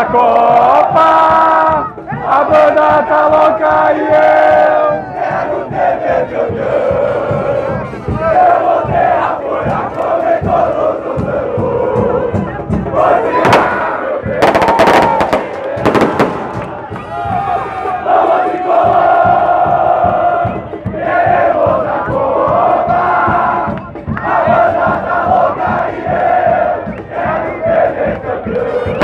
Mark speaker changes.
Speaker 1: da Copa,
Speaker 2: a banda tá louca e eu
Speaker 3: quero beber meu
Speaker 2: Eu vou ter a folha comer todo o meu
Speaker 4: Vamos tricolor, queremos a Copa, a banda tá louca e eu quero beber meu